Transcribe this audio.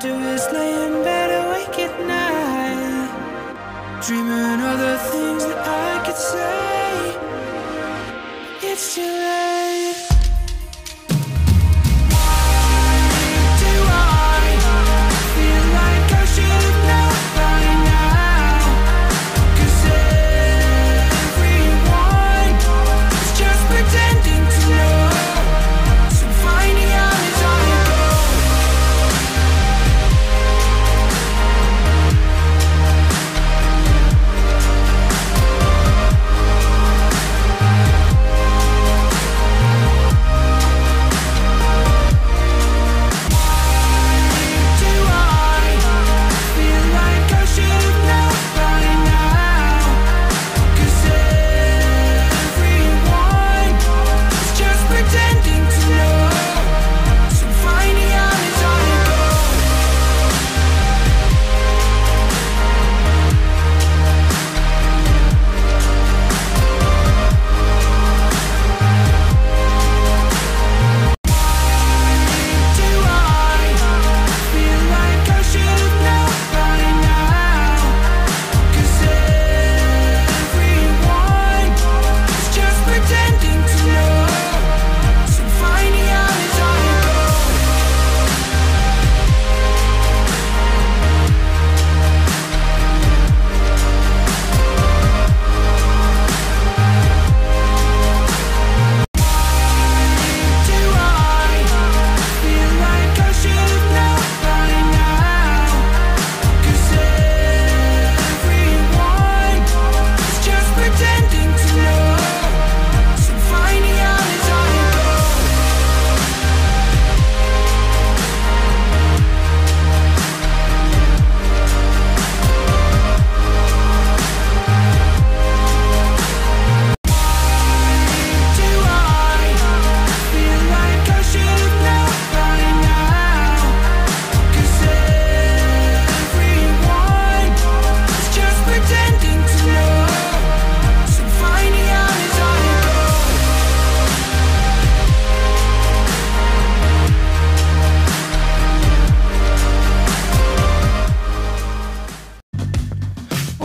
do is lay in bed awake at night, dreaming of the things that I could say. It's too late.